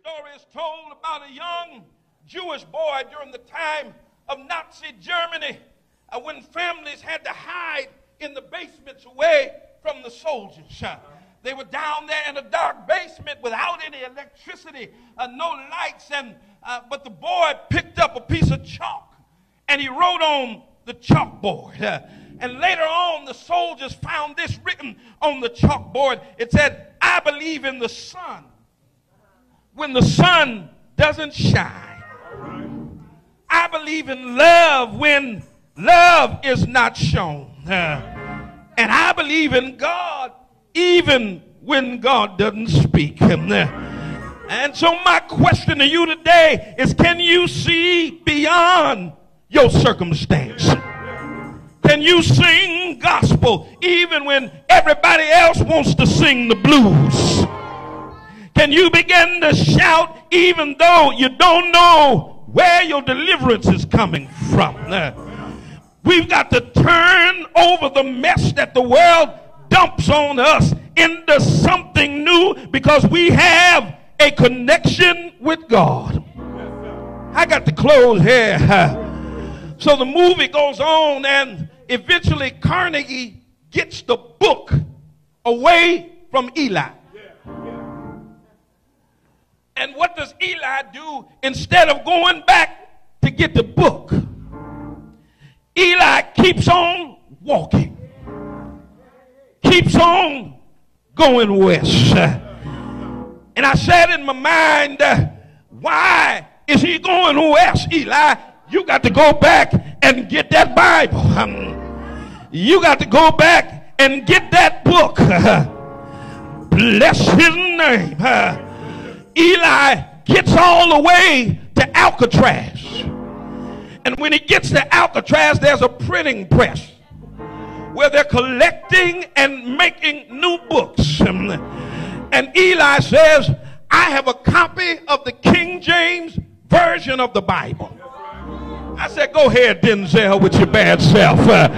story is told about a young Jewish boy during the time of Nazi Germany uh, when families had to hide in the basements away from the soldiers. Uh, they were down there in a dark basement without any electricity, uh, no lights, and uh, but the boy picked up a piece of chalk and he wrote on the chalkboard. Uh, and later on, the soldiers found this written on the chalkboard. It said, I believe in the sun when the sun doesn't shine. I believe in love when love is not shown. Uh, and I believe in God even when God doesn't speak. And so, my question to you today is can you see beyond your circumstance? Can you sing gospel even when everybody else wants to sing the blues? Can you begin to shout even though you don't know where your deliverance is coming from? We've got to turn over the mess that the world dumps on us into something new because we have a connection with God. I got to close here. So the movie goes on, and eventually Carnegie gets the book away from Eli. And what does Eli do instead of going back to get the book? Eli keeps on walking, keeps on going west. And I said in my mind, why is he going west, Eli? You got to go back and get that Bible. You got to go back and get that book. Bless his name. Eli gets all the way to Alcatraz. And when he gets to Alcatraz, there's a printing press where they're collecting and making new books. And Eli says, I have a copy of the King James Version of the Bible. I said, go ahead, Denzel, with your bad self. Uh,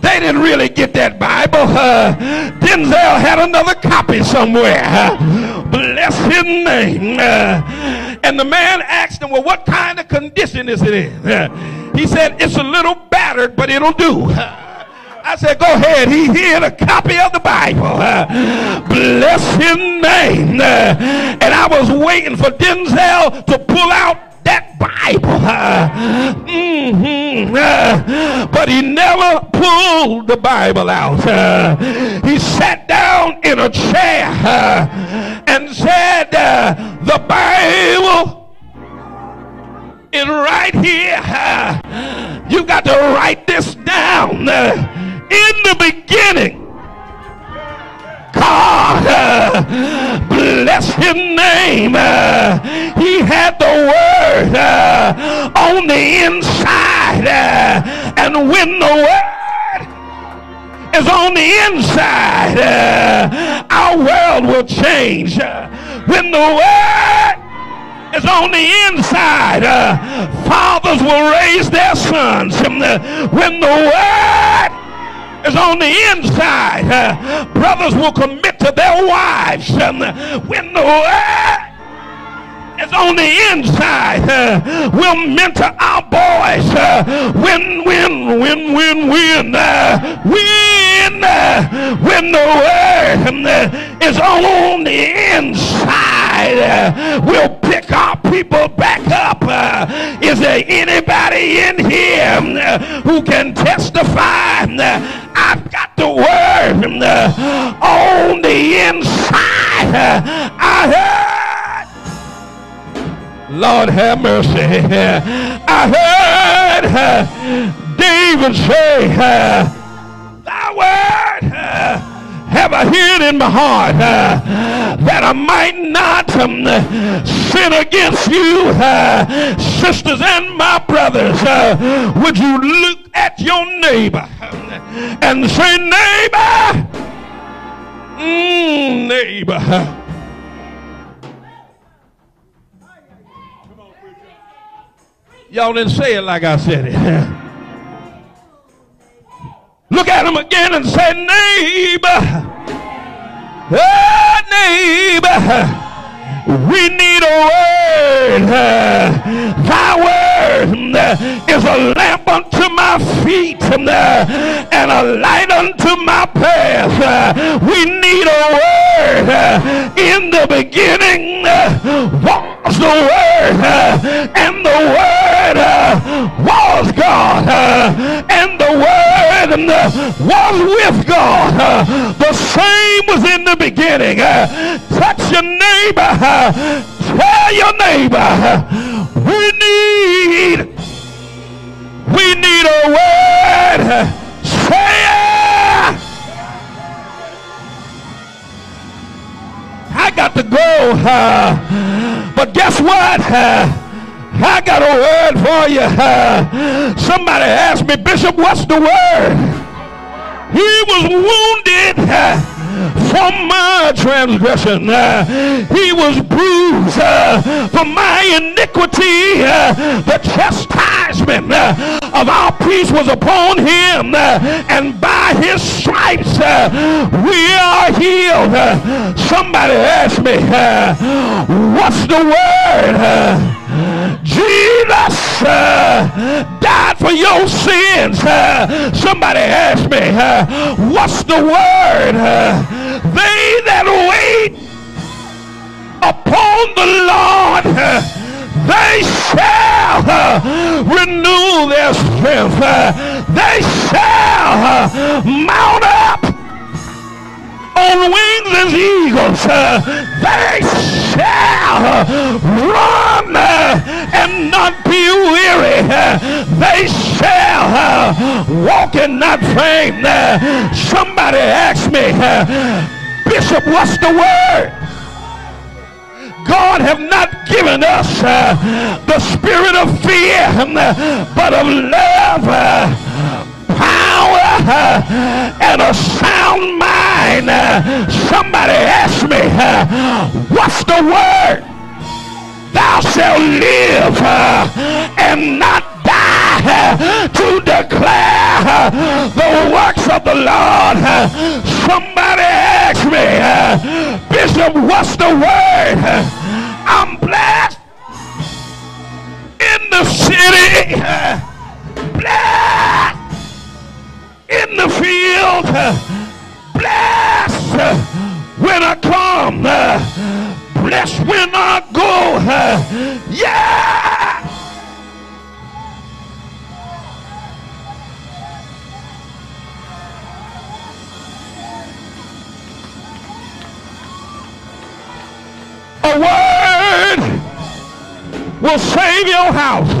they didn't really get that Bible. Uh, Denzel had another copy somewhere. Uh, bless his name. Uh, and the man asked him, well, what kind of condition is it in? Uh, he said, it's a little battered, but it'll do. I said, go ahead. He had a copy of the Bible. Uh, bless his name. And I was waiting for Denzel to pull out that Bible. Mm-hmm, but he never pulled the Bible out. He sat down in a chair and said, The Bible is right here. You got to write this down. in the beginning, God, bless his name. He had the word uh, on the inside. Uh, and when the word is on the inside, uh, our world will change. When the word is on the inside, fathers will raise their sons. When the word is on the inside. Uh, brothers will commit to their wives when the word is on the inside. Uh, we'll mentor our boys. Uh, when, when, when, when, when, uh, when, uh, when the word is on the inside, uh, we'll people back up. Uh, is there anybody in here um, who can testify? Uh, I've got the word uh, on the inside. I heard. Lord have mercy. I heard David say, word I hid in my heart uh, that I might not um, sin against you, uh, sisters and my brothers. Uh, would you look at your neighbor and say, neighbor, mm, neighbor. Y'all didn't say it like I said it. Look at him again and say, neighbor, oh, neighbor, we need a word. thy word is a lamp unto my feet and a light unto my path. We need a word. In the beginning was the word, and the word was God, was with God. The same was in the beginning. Touch your neighbor. Tell your neighbor, we need, we need a word. Say it. I got to go. But guess what? I got a word for you. Somebody asked me, Bishop, what's the word? He was wounded uh, for my transgression. Uh, he was bruised uh, for my iniquity. Uh, the chastisement uh, of our peace was upon him, uh, and by his stripes we are healed. somebody asked me, what's the word? Jesus for your sins. Uh, somebody asked me, uh, what's the word? Uh, they that wait upon the Lord, uh, they shall uh, renew their strength. they shall mount as eagles. Eh, they shall run eh, and not be weary. Eh. They shall walk and not faint. Somebody asked me, Bishop, what's the word? God have not given us uh, the spirit of fear, but of love, uh, power, uh, and a sound somebody asked me, what's the word? thou shalt live and not die to declare the works of the Lord. Somebody asked me, Bishop, what's the word? I'm blessed in the city, blessed in the field, come when I go. Yeah. A word will save your house.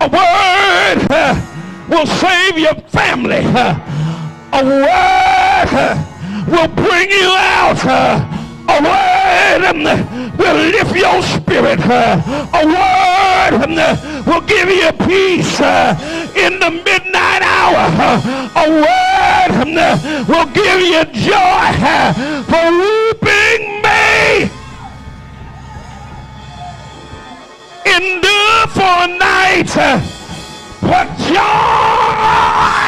A word will save your family. A word will bring you out a word um, will lift your spirit. Uh, a word um, will give you peace uh, in the midnight hour. Uh, a word um, will give you joy for weeping may endure for a night, but joy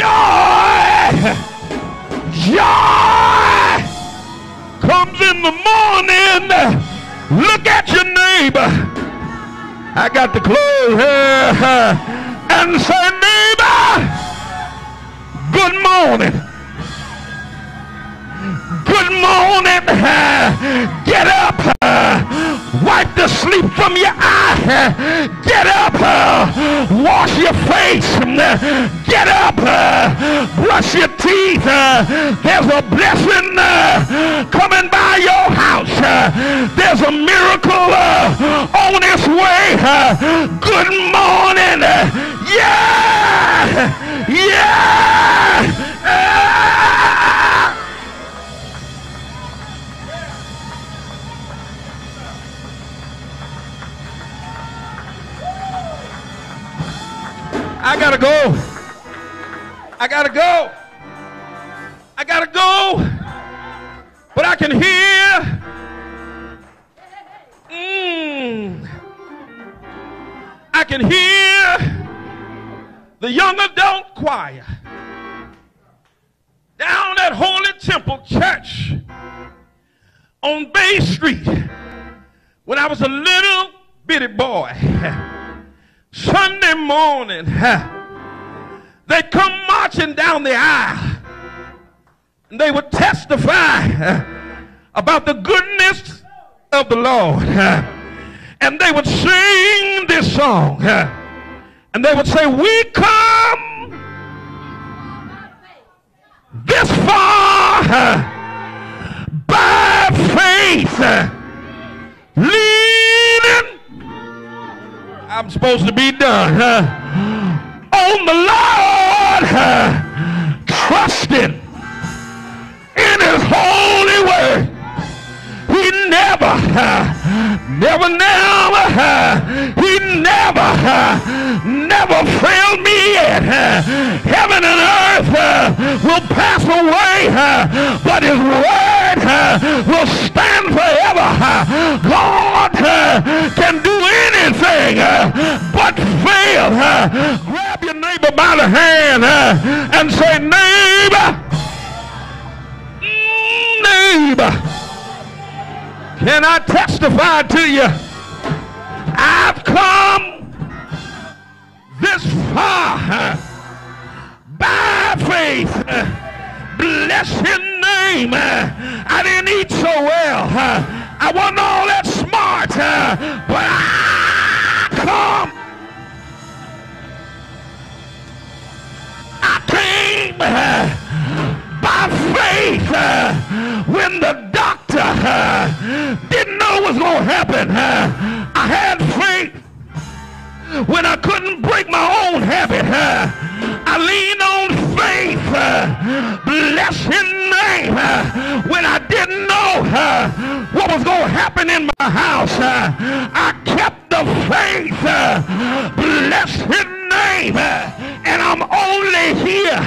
Joy! Joy comes in the morning. Look at your neighbor. I got to close here and say, neighbor, good morning. Good morning. Get up. Wipe the sleep from your eye. Get up. Uh, wash your face. Uh, get up. Uh, brush your teeth. There's a blessing coming by your house. There's a miracle on its way. Good morning. Yeah. Yeah. Gotta go. I gotta go. I gotta go. But I can hear. Mm, I can hear the young adult choir down at at Holy Temple Church on Bay Street when I was a little bitty boy. Sunday morning, they come marching down the aisle and they would testify uh, about the goodness of the Lord. Uh, and they would sing this song. Uh, and they would say, We come this far by faith, leaning. I'm supposed to be done on the Lord, trusting in His holy word. He never, never, never, he never, never failed me yet. Heaven and earth uh, will pass away, uh, but his word uh, will stand forever. God can do anything but fail. By the hand uh, and say, neighbor, neighbor. Can I testify to you? I've come this far uh, by faith. Uh, bless your name. I didn't eat so well. I wasn't all that smart, but I Uh, when the doctor uh, didn't know what was going to happen. Uh, I had faith when I couldn't break my own habit. I leaned on faith. Bless his name. When I didn't know what was going to happen in my house, I kept the faith. Bless his name. And I'm only here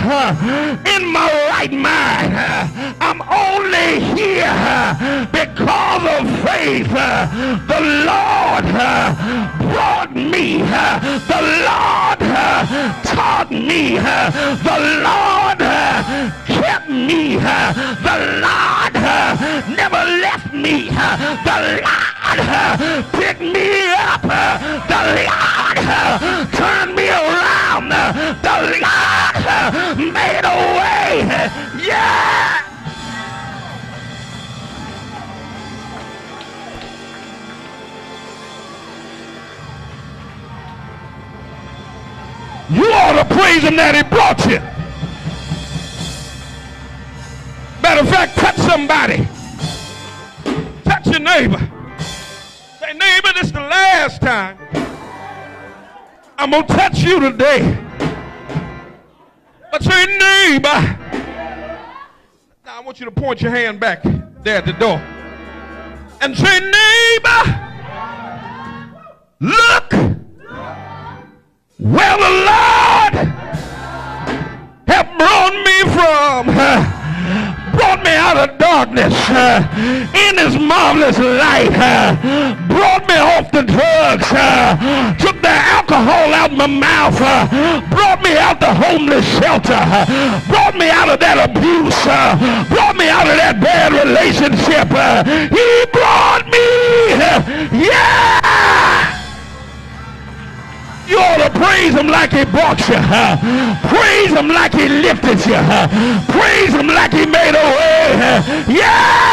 in my right mind. I'm only here because of faith. The Lord brought me. The Lord taught me. The Lord me. The Lord never left me. The Lord picked me up. The Lord turned me around. The Lord made a way. Yeah. You ought to praise him that he brought you. Somebody. Touch your neighbor. Say, neighbor, this is the last time. I'm going to touch you today. But say, neighbor. Now I want you to point your hand back there at the door. And say, neighbor, look in his marvelous light. Uh, brought me off the drugs. Uh, took the alcohol out my mouth. Uh, brought me out the homeless shelter. Uh, brought me out of that abuse. Uh, brought me out of that bad relationship. he brought me. yeah. You ought to praise him like he brought you. Praise him like he lifted you. Praise him like he made a way. Yeah!